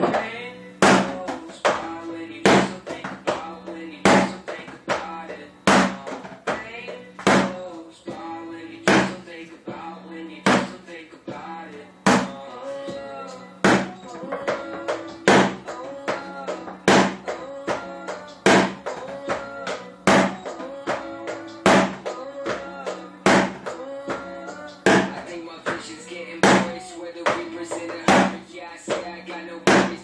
Amen.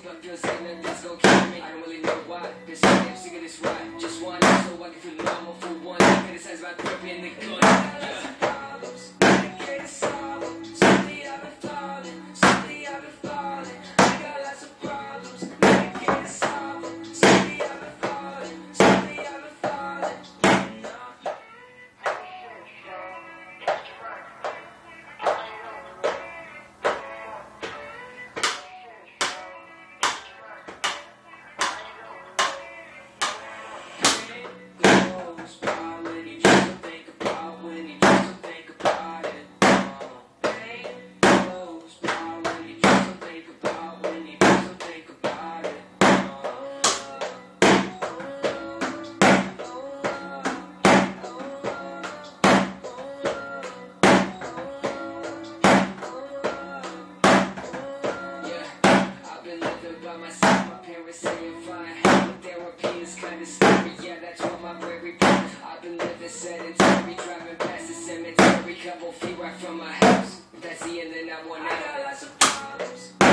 but me. I don't really know why. This I'm sick of this ride. Just one, so I can feel normal for one. Criticize my therapy in the gun. I've been living by myself. My parents saying fine. Therapy is kinda scary. Yeah, that's what my worry been. I've been living sedentary, driving past the cemetery, couple feet right from my house. That's the end, and I wanna I got lots of problems.